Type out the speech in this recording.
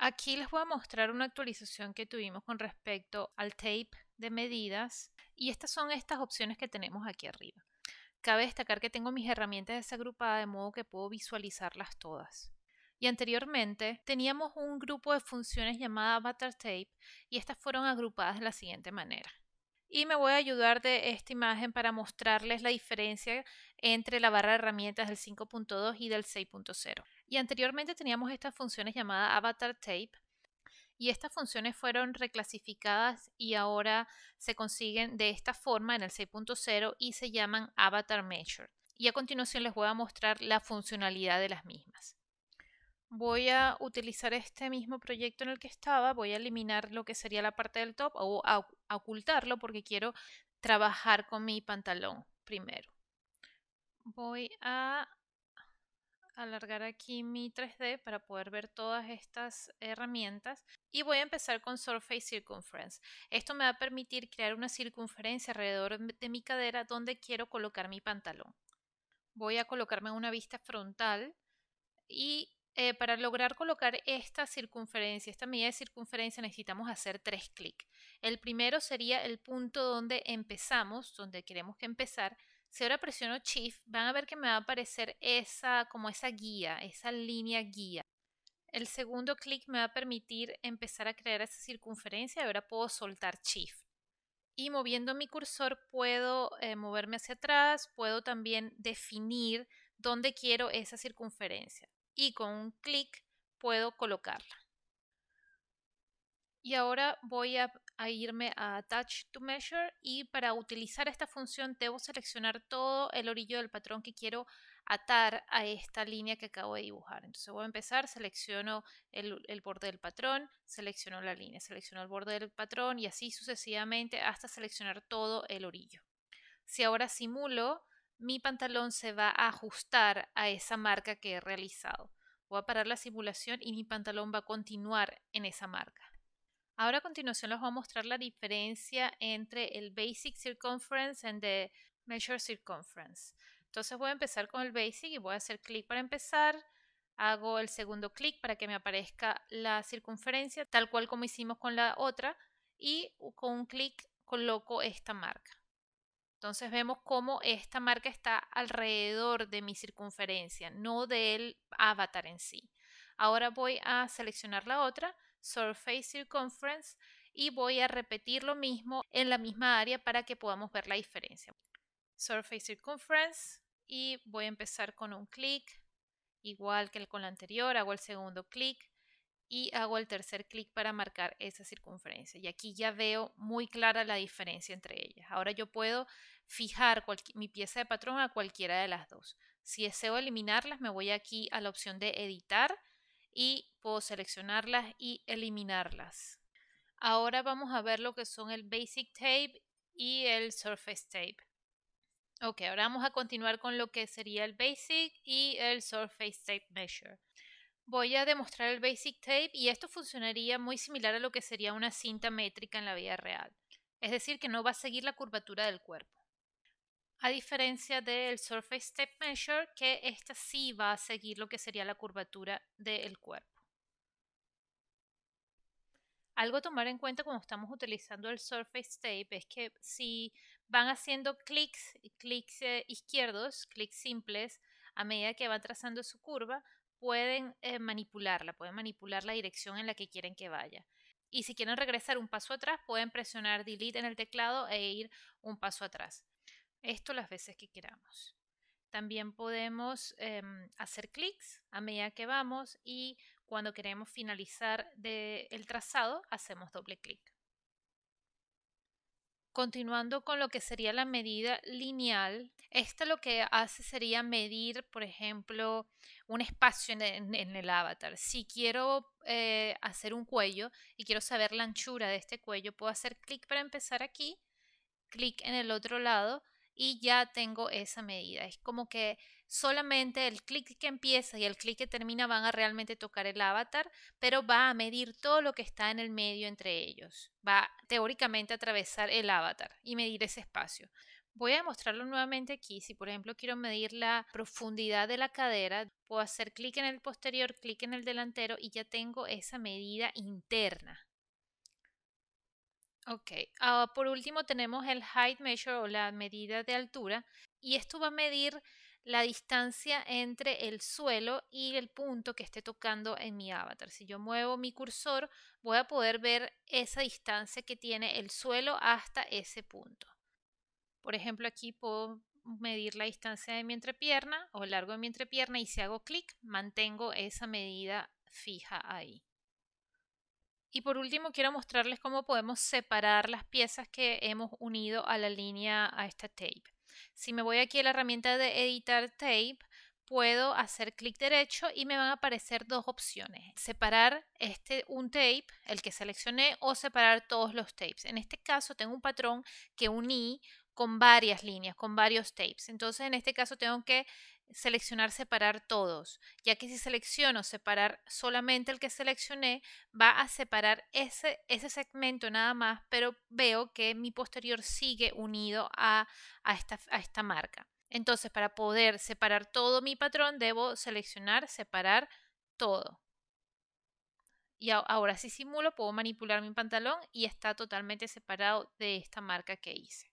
Aquí les voy a mostrar una actualización que tuvimos con respecto al tape de medidas y estas son estas opciones que tenemos aquí arriba. Cabe destacar que tengo mis herramientas desagrupadas de modo que puedo visualizarlas todas. Y anteriormente teníamos un grupo de funciones llamada Avatar Tape y estas fueron agrupadas de la siguiente manera. Y me voy a ayudar de esta imagen para mostrarles la diferencia entre la barra de herramientas del 5.2 y del 6.0. Y anteriormente teníamos estas funciones llamadas Avatar Tape y estas funciones fueron reclasificadas y ahora se consiguen de esta forma en el 6.0 y se llaman Avatar Measure. Y a continuación les voy a mostrar la funcionalidad de las mismas. Voy a utilizar este mismo proyecto en el que estaba, voy a eliminar lo que sería la parte del top o ocultarlo porque quiero trabajar con mi pantalón primero. Voy a alargar aquí mi 3D para poder ver todas estas herramientas y voy a empezar con Surface Circumference. Esto me va a permitir crear una circunferencia alrededor de mi cadera donde quiero colocar mi pantalón. Voy a colocarme una vista frontal y eh, para lograr colocar esta circunferencia, esta medida de circunferencia necesitamos hacer tres clics. El primero sería el punto donde empezamos, donde queremos que empezar si ahora presiono Shift, van a ver que me va a aparecer esa, como esa guía, esa línea guía. El segundo clic me va a permitir empezar a crear esa circunferencia ahora puedo soltar Shift. Y moviendo mi cursor puedo eh, moverme hacia atrás, puedo también definir dónde quiero esa circunferencia. Y con un clic puedo colocarla. Y ahora voy a, irme a Attach to Measure y para utilizar esta función debo seleccionar todo el orillo del patrón que quiero atar a esta línea que acabo de dibujar. Entonces voy a empezar, selecciono el, el borde del patrón, selecciono la línea, selecciono el borde del patrón y así sucesivamente hasta seleccionar todo el orillo. Si ahora simulo, mi pantalón se va a ajustar a esa marca que he realizado. Voy a parar la simulación y mi pantalón va a continuar en esa marca. Ahora a continuación les voy a mostrar la diferencia entre el Basic Circumference y the Measure Circumference. Entonces voy a empezar con el Basic y voy a hacer clic para empezar. Hago el segundo clic para que me aparezca la circunferencia, tal cual como hicimos con la otra. Y con un clic coloco esta marca. Entonces vemos cómo esta marca está alrededor de mi circunferencia, no del avatar en sí. Ahora voy a seleccionar la otra Surface Circumference y voy a repetir lo mismo en la misma área para que podamos ver la diferencia. Surface Circumference y voy a empezar con un clic, igual que el con la anterior, hago el segundo clic y hago el tercer clic para marcar esa circunferencia. Y aquí ya veo muy clara la diferencia entre ellas. Ahora yo puedo fijar mi pieza de patrón a cualquiera de las dos. Si deseo eliminarlas, me voy aquí a la opción de editar y puedo seleccionarlas y eliminarlas. Ahora vamos a ver lo que son el Basic Tape y el Surface Tape. Ok, ahora vamos a continuar con lo que sería el Basic y el Surface Tape Measure. Voy a demostrar el Basic Tape y esto funcionaría muy similar a lo que sería una cinta métrica en la vida real. Es decir, que no va a seguir la curvatura del cuerpo a diferencia del Surface Step Measure, que esta sí va a seguir lo que sería la curvatura del cuerpo. Algo a tomar en cuenta cuando estamos utilizando el Surface Tape es que si van haciendo clics, clics eh, izquierdos, clics simples, a medida que van trazando su curva, pueden eh, manipularla, pueden manipular la dirección en la que quieren que vaya. Y si quieren regresar un paso atrás, pueden presionar Delete en el teclado e ir un paso atrás. Esto las veces que queramos. También podemos em, hacer clics a medida que vamos y cuando queremos finalizar el trazado hacemos doble clic. Continuando con lo que sería la medida lineal, esta lo que hace sería medir, por ejemplo, un espacio en, el avatar. Si quiero eh, hacer un cuello y quiero saber la anchura de este cuello, puedo hacer clic para empezar aquí, clic en el otro lado y ya tengo esa medida. Es como que solamente el clic que empieza y el clic que termina van a realmente tocar el avatar, pero va a medir todo lo que está en el medio entre ellos. Va teóricamente a atravesar el avatar y medir ese espacio. Voy a mostrarlo nuevamente aquí. Si por ejemplo quiero medir la profundidad de la cadera, puedo hacer clic en el posterior, clic en el delantero y ya tengo esa medida interna. Ok, ah, por último tenemos el height measure o la medida de altura y esto va a medir la distancia entre el suelo y el punto que esté tocando en mi avatar. Si yo muevo mi cursor, voy a poder ver esa distancia que tiene el suelo hasta ese punto. Por ejemplo, aquí puedo medir la distancia de mi entrepierna o el largo de mi entrepierna y si hago clic, mantengo esa medida fija ahí. Y por último quiero mostrarles cómo podemos separar las piezas que hemos unido a la línea a esta tape. Si me voy aquí a la herramienta de editar tape, puedo hacer clic derecho y me van a aparecer dos opciones. Separar este un tape, el que seleccioné, o separar todos los tapes. En este caso tengo un patrón que uní con varias líneas, con varios tapes. Entonces en este caso tengo que seleccionar separar todos, ya que si selecciono separar solamente el que seleccioné, va a separar ese, ese segmento nada más, pero veo que mi posterior sigue unido a, esta, a esta marca. Entonces, para poder separar todo mi patrón, debo seleccionar separar todo. Y ahora si simulo, puedo manipular mi pantalón y está totalmente separado de esta marca que hice.